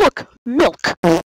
look, milk.